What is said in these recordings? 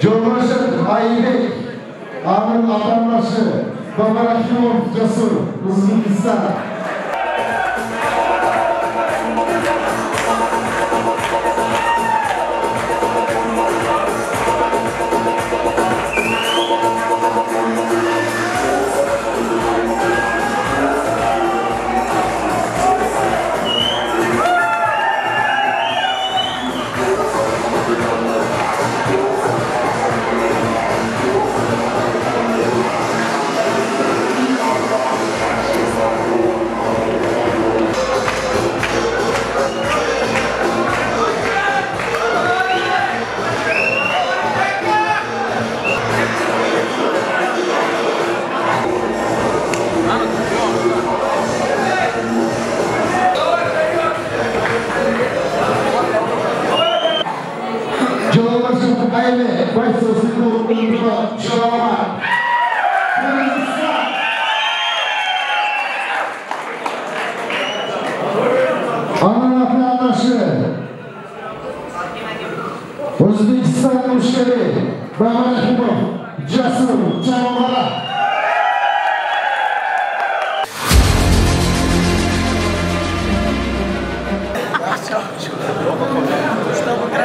Coğrafya Aybek, Anın Atanması, Babarakim Ortası, Uzun İsa, O'zbekiston mushtari Babarahimov Jasur Jamolova tchau.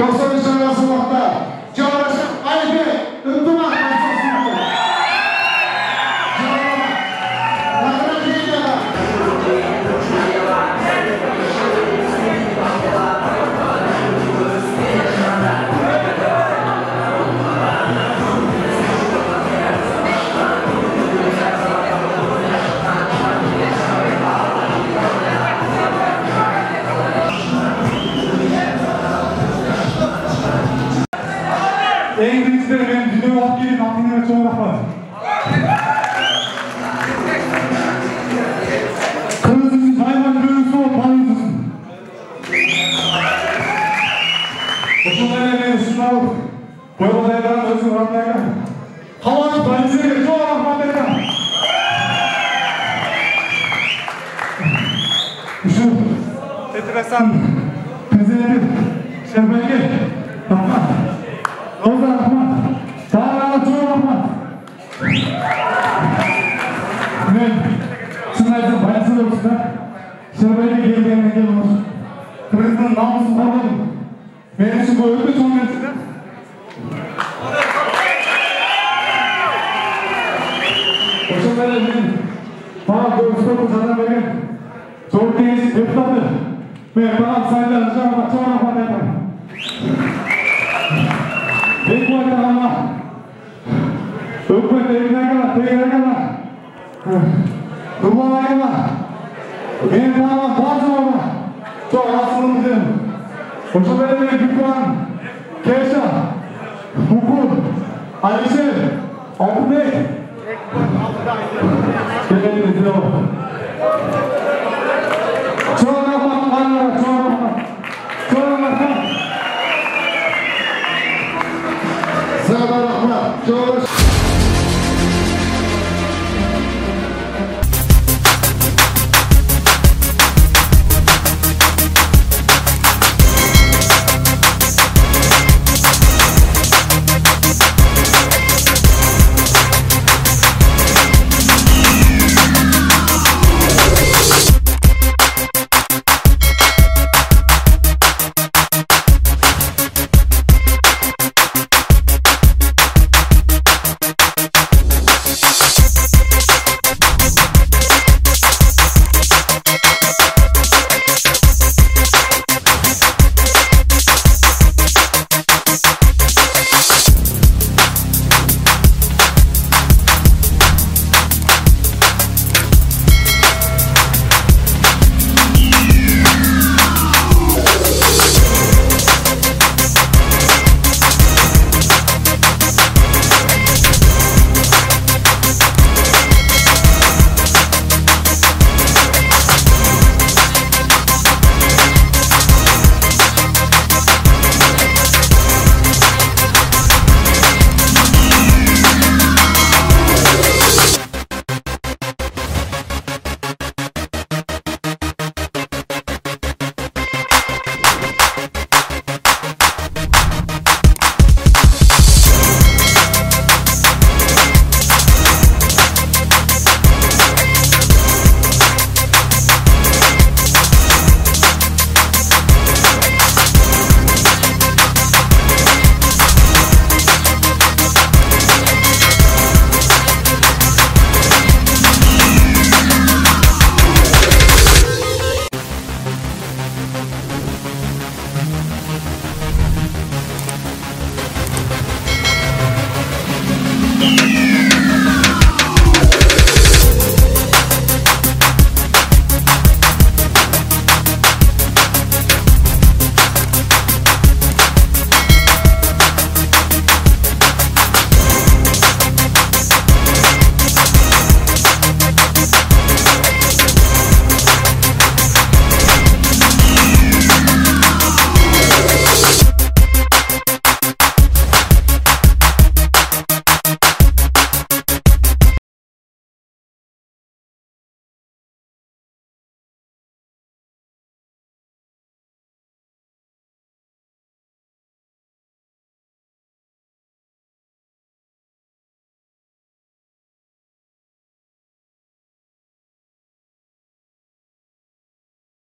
Então, Eğlenceler ben dünya vaktiyle makineleri çoğun yapmadım. Kırmızısın, hayvan kırmızısı ol, tanrısısın. Okuldan evine ısınlar ol. Boyun odaylarına özgür rahmetlerine. Havan, tanrısıyla çoğun rahmetlerine. Şu, Tetre sen. சிறுமைக்கு கேள்வி நினைக்கிறோம் கிறிஸ்தன் நாம் சுமரும் வேறு போயிட்டு சொன்னேன் Bana göğüste kutlanan benim. Çok değil, yapmadı. Ve bana sayılarınızı anlatıyorum. 오토벨레를 기포한 개샤, 우군, 아리셀, 어프네, 개샤입니다.